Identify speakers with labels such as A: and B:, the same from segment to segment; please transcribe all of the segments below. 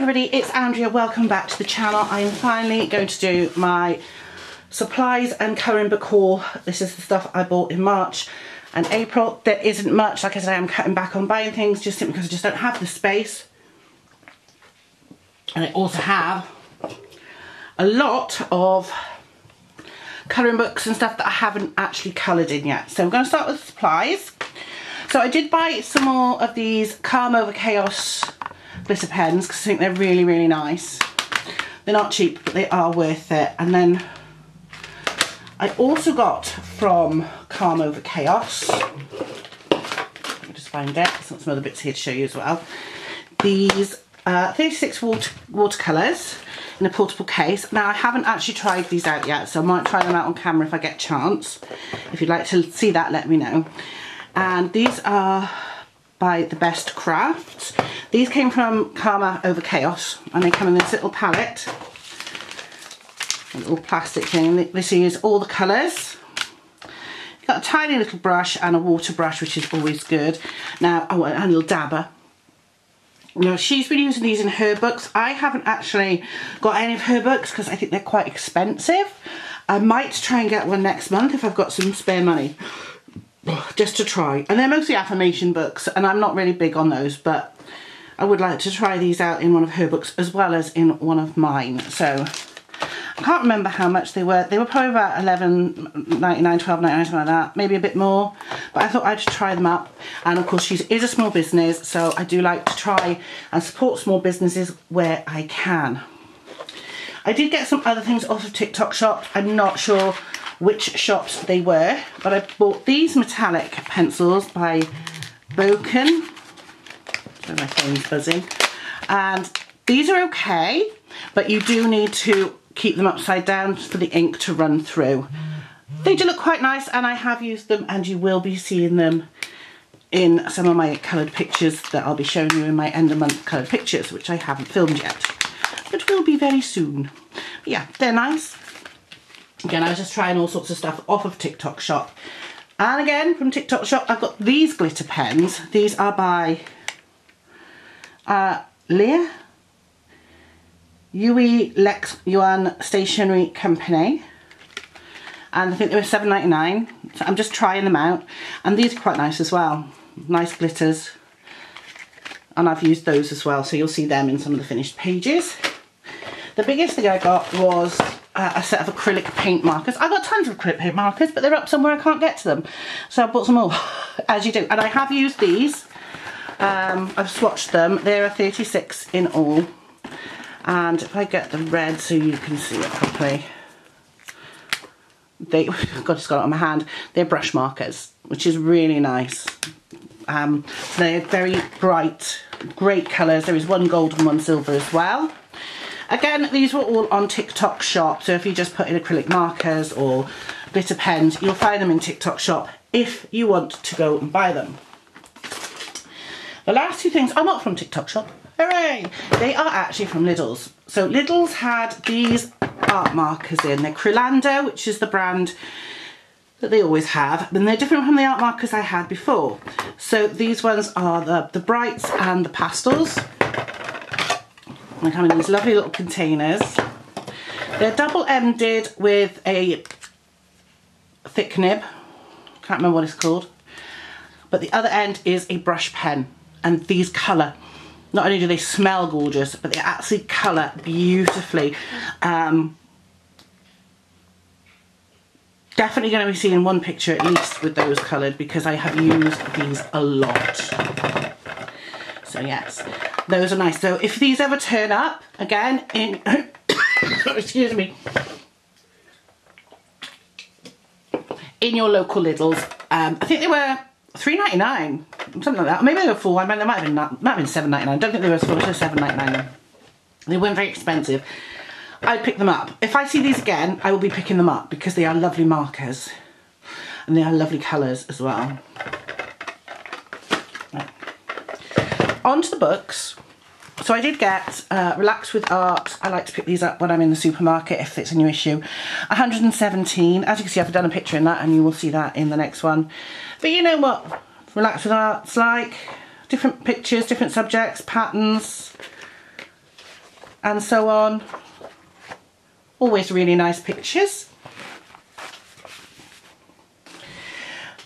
A: everybody, it's Andrea. Welcome back to the channel. I am finally going to do my supplies and colouring book haul. This is the stuff I bought in March and April. There isn't much. Like I said, I'm cutting back on buying things just simply because I just don't have the space. And I also have a lot of colouring books and stuff that I haven't actually coloured in yet. So I'm going to start with supplies. So I did buy some more of these Calm Over Chaos glitter pens because I think they're really, really nice. They're not cheap, but they are worth it. And then I also got from Calm Over Chaos, me just find it, there's some other bits here to show you as well, these uh, 36 water watercolours in a portable case. Now I haven't actually tried these out yet, so I might try them out on camera if I get a chance. If you'd like to see that, let me know. And these are by The Best Crafts. These came from Karma Over Chaos and they come in this little palette. A little plastic thing. This is all the colours. Got a tiny little brush and a water brush which is always good. Now, oh, and a little dabber. Now, she's been using these in her books. I haven't actually got any of her books because I think they're quite expensive. I might try and get one next month if I've got some spare money just to try. And they're mostly affirmation books and I'm not really big on those, but I would like to try these out in one of her books as well as in one of mine. So I can't remember how much they were. They were probably about 11 99 12 99 something like that, maybe a bit more. But I thought I'd try them up. And of course, she is a small business, so I do like to try and support small businesses where I can. I did get some other things off of TikTok shop. I'm not sure which shops they were, but I bought these metallic pencils by Boken. my phone's buzzing. And these are okay, but you do need to keep them upside down for the ink to run through. They do look quite nice and I have used them and you will be seeing them in some of my coloured pictures that I'll be showing you in my end of month coloured pictures, which I haven't filmed yet, but will be very soon. But yeah, they're nice. Again, I was just trying all sorts of stuff off of TikTok shop. And again, from TikTok shop, I've got these glitter pens. These are by uh, Leah Yui Lex Yuan Stationery Company. And I think they were seven ninety nine. So I'm just trying them out. And these are quite nice as well. Nice glitters. And I've used those as well. So you'll see them in some of the finished pages. The biggest thing I got was uh, a set of acrylic paint markers. I've got tons of acrylic paint markers, but they're up somewhere I can't get to them. So I bought some more, as you do. And I have used these. Um, I've swatched them. There are 36 in all. And if I get the red so you can see it properly. They, God, just got it on my hand. They're brush markers, which is really nice. Um, they're very bright, great colours. There is one gold and one silver as well. Again, these were all on TikTok shop. So if you just put in acrylic markers or glitter pens, you'll find them in TikTok shop if you want to go and buy them. The last two things are not from TikTok shop. Hooray! They are actually from Lidl's. So Lidl's had these art markers in. They're Crelando, which is the brand that they always have. And they're different from the art markers I had before. So these ones are the, the brights and the pastels. They come in these lovely little containers. They're double-ended with a thick nib. Can't remember what it's called. But the other end is a brush pen. And these colour. Not only do they smell gorgeous, but they actually colour beautifully. Um, definitely going to be seeing one picture at least with those coloured because I have used these a lot. So yes, those are nice. So if these ever turn up, again, in, excuse me, in your local Lidl's, um, I think they were three ninety nine, something like that. Maybe they were four. I mean, they might have been might have been seven ninety nine. Don't think they were four. seven ninety nine. They weren't very expensive. I'd pick them up. If I see these again, I will be picking them up because they are lovely markers and they are lovely colours as well. On to the books. So I did get uh, Relax with Art. I like to pick these up when I'm in the supermarket if it's a new issue. 117. As you can see, I've done a picture in that and you will see that in the next one. But you know what Relax with Art's like? Different pictures, different subjects, patterns. and so on. Always really nice pictures.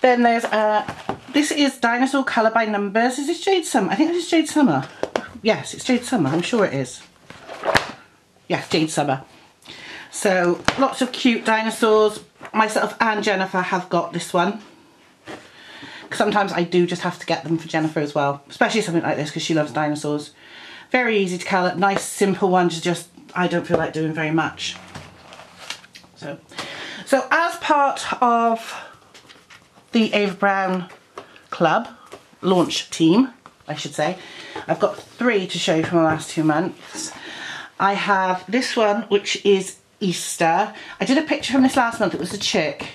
A: Then there's, uh, this is Dinosaur Colour by Numbers. Is this Jade Summer? I think this is Jade Summer. Yes, it's Jade Summer, I'm sure it is. Yes, Jade Summer. So, lots of cute dinosaurs. Myself and Jennifer have got this one. Sometimes I do just have to get them for Jennifer as well. Especially something like this because she loves dinosaurs. Very easy to colour. Nice, simple one to just, I don't feel like doing very much. So, so as part of the Ava Brown Club launch team, I should say, I've got three to show you from the last two months. I have this one, which is Easter. I did a picture from this last month. It was a chick.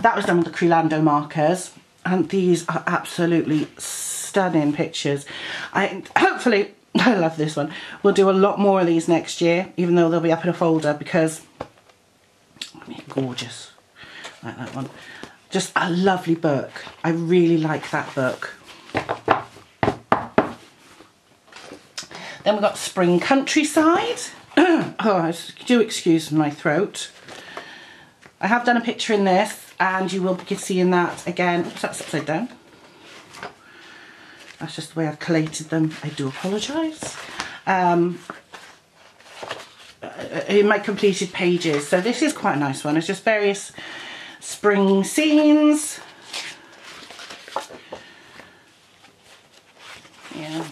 A: That was done with the Crelando markers. And these are absolutely stunning pictures. I Hopefully, I love this one. We'll do a lot more of these next year, even though they'll be up in a folder because gorgeous. Like that one. Just a lovely book. I really like that book. Then we've got Spring Countryside. oh, I do excuse my throat. I have done a picture in this and you will be seeing that again. Oops, that's upside down. That's just the way I've collated them. I do apologise. Um, uh, in my completed pages. So this is quite a nice one. It's just various spring scenes. Yeah,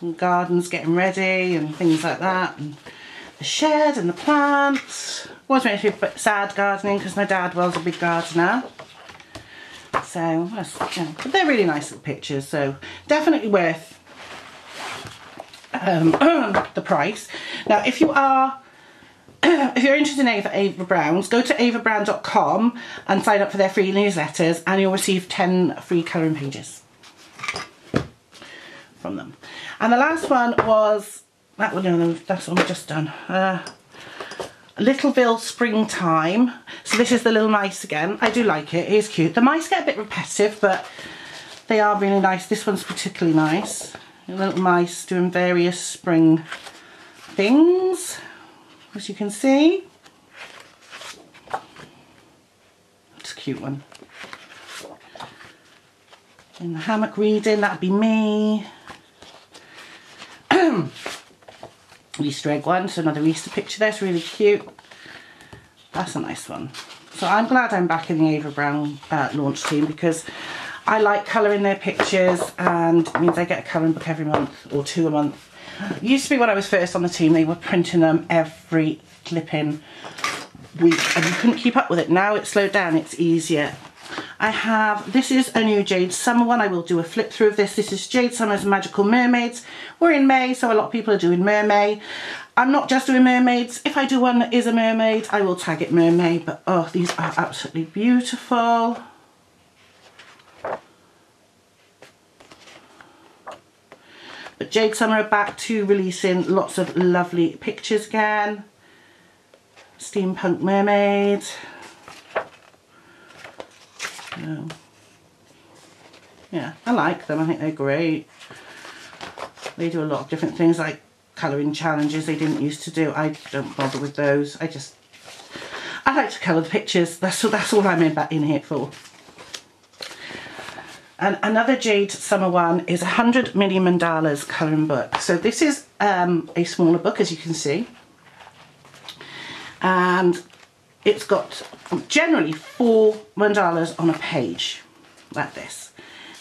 A: and gardens getting ready and things like that. And the shed and the plants. Was meant to be sad gardening because my dad was a big gardener. So, yeah, but they're really nice little pictures. So definitely worth um, the price. Now, if you are if you're interested in Ava, Ava Browns, go to avabrown.com and sign up for their free newsletters and you'll receive 10 free colouring pages from them. And the last one was, that one, no, that's one I've just done. Uh, Littleville Springtime. So this is the little mice again. I do like it, it is cute. The mice get a bit repetitive, but they are really nice. This one's particularly nice. Little mice doing various spring things as you can see. It's a cute one. In the hammock reading, that'd be me. Easter egg one, so another Easter picture there, it's really cute. That's a nice one. So I'm glad I'm back in the Ava Brown uh, launch team because I like colouring their pictures and it means I get a colouring book every month or two a month used to be when I was first on the team, they were printing them every clipping week and you couldn't keep up with it. Now it's slowed down, it's easier. I have, this is a new Jade Summer one. I will do a flip through of this. This is Jade Summer's Magical Mermaids. We're in May, so a lot of people are doing mermaid. I'm not just doing mermaids. If I do one that is a mermaid, I will tag it mermaid. But oh, these are absolutely beautiful. But Jade Summer are back to releasing lots of lovely pictures again. Steampunk Mermaid. Oh. Yeah, I like them. I think they're great. They do a lot of different things like colouring challenges they didn't used to do. I don't bother with those. I just, I like to colour the pictures. That's, that's all I'm in, in here for. And another Jade Summer one is 100 Mini Mandalas colouring book. So this is um, a smaller book, as you can see. And it's got generally four mandalas on a page, like this.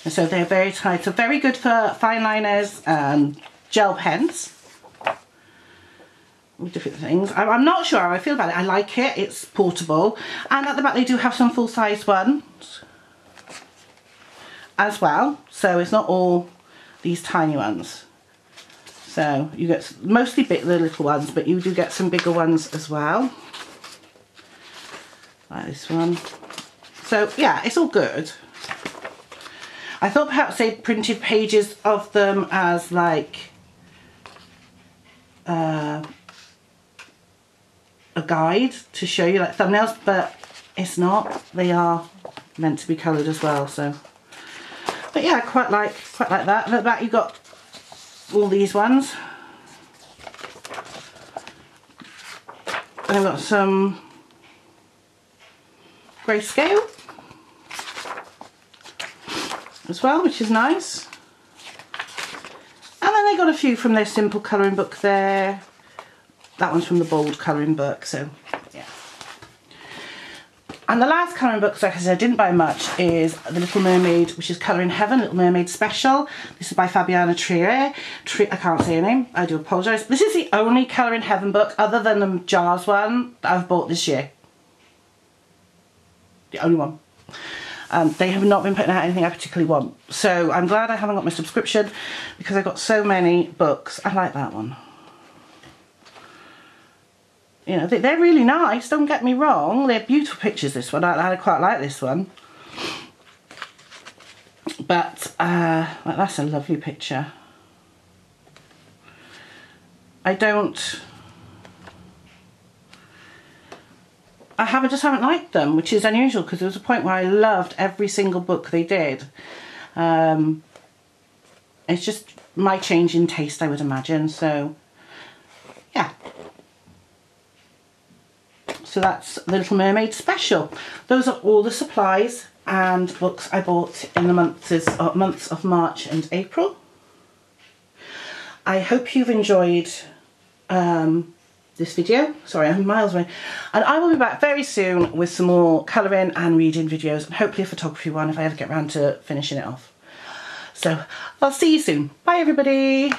A: And so they're very tight. So very good for fine liners and gel pens. Different things. I'm not sure how I feel about it. I like it. It's portable. And at the back they do have some full-size ones as well. So it's not all these tiny ones. So you get mostly big, the little ones, but you do get some bigger ones as well. Like this one. So yeah, it's all good. I thought perhaps they printed pages of them as like uh, a guide to show you like thumbnails, but it's not. They are meant to be coloured as well, so but yeah, quite like quite like that. Look, back you've got all these ones. I've got some grayscale as well, which is nice. And then they got a few from their simple colouring book there. That one's from the bold colouring book, so yeah. And the last colouring book, like I said, I didn't buy much, is The Little Mermaid, which is Colour in Heaven, Little Mermaid Special. This is by Fabiana Trier. Tri I can't say her name, I do apologise. This is the only Colour in Heaven book, other than the Jars one, that I've bought this year. The only one. Um, they have not been putting out anything I particularly want. So I'm glad I haven't got my subscription because I've got so many books. I like that one. You know, they're really nice, don't get me wrong. They're beautiful pictures, this one. I, I quite like this one. But, uh, that's a lovely picture. I don't I haven't just haven't liked them, which is unusual because there was a point where I loved every single book they did. Um, it's just my change in taste, I would imagine. So, So that's the Little Mermaid special. Those are all the supplies and books I bought in the months, uh, months of March and April. I hope you've enjoyed um, this video. Sorry, I'm miles away. And I will be back very soon with some more colouring and reading videos and hopefully a photography one if I ever get around to finishing it off. So I'll see you soon. Bye everybody.